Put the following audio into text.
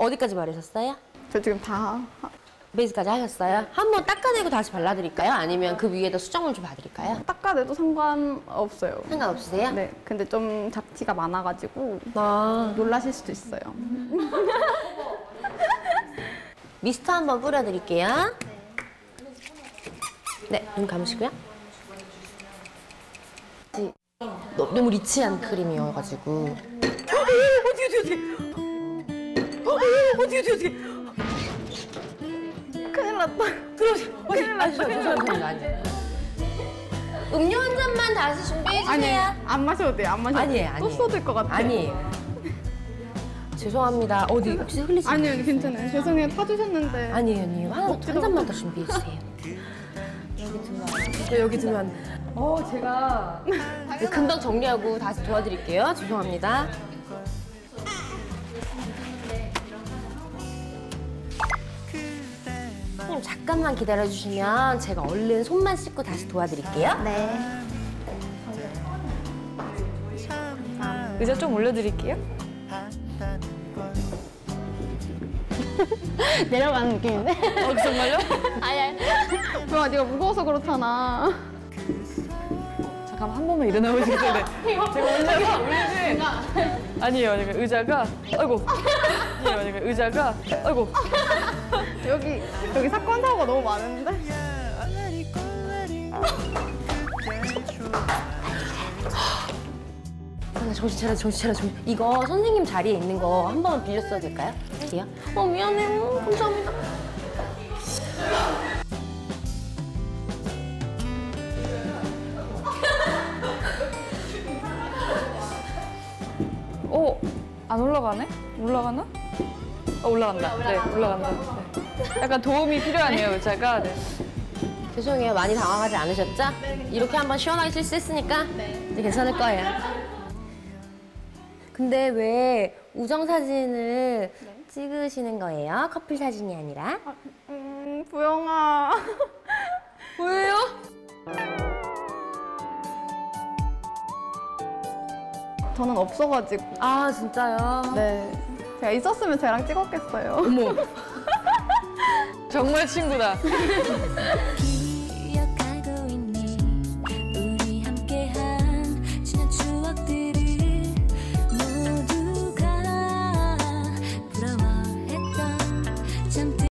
어디까지 바르셨어요? 저 지금 다 베이스까지 하셨어요? 한번 닦아내고 다시 발라드릴까요? 아니면 그 위에다 수정을 좀 봐드릴까요? 닦아내도 상관없어요. 상관없으세요? 네, 근데 좀 잡티가 많아가지고 아, 놀라실 수도 있어요. 미스터 한번 뿌려드릴게요. 네, 눈 감으시고요. 너- 너무 리치한 크림이어가지고. 어, 어디 어디 어디? 어, 어디 어디 어디? 큰일 났다. 들어오세요. 큰일 났어. 죄송합니다. 아니. 음료 한 잔만 다시 준비해 주세요. 안 마셔도 돼요. 안 마셔도 아니에요, 돼요. 또 아니에요. 쏟을 것 같아요. 아니에요. 죄송합니다. 어디 혹시 흘리지? 아니요, 괜찮아요. 죄송해요. 타주셨는데. 아니에요, 아니에요. 한, 한 잔만 더 준비해 주세요. 여기 두면. 네, 여기 두면. 어, 제가 네, 금방 정리하고 다시 도와드릴게요. 죄송합니다. 잠깐만 기다려주시면 제가 얼른 손만 씻고 다시 도와드릴게요. 네. 의자 좀 올려드릴게요. 내려가는 느낌인데? 어, 정말요? 아니, 아니. 뭐야, 네가 무거워서 그렇잖아. 잠깐만 한 번만 일어나 보시겠어요? 네. 제가 의자가 울지? 아니에요, 아니에요. 의자가 아이고. 아니에요, 아니에요. 의자가 아이고. 여기, 여기 사건, 사고가 너무 많은데? 아, 정신 차려, 정신 차려, 정신. 이거 선생님 자리에 있는 거 한 번만 빌렸어도 될까요? 여기요? 어, 미안해요. 감사합니다. 어, 안 올라가네? 올라가나? 어, 올라간다. 네, 올라간다. 네. 약간 도움이 필요하네요, 의자가. 네. 죄송해요. 많이 당황하지 않으셨죠? 이렇게 한번 시원하게 쓸수 있으니까 이제 괜찮을 거예요. 근데 왜 우정 사진을 찍으시는 거예요? 커플 사진이 아니라? 음, 부영아. 왜요? 저는 없어가지고. 아 진짜요? 네. 제가 있었으면 쟤랑 찍었겠어요. 어머. 정말 친구다.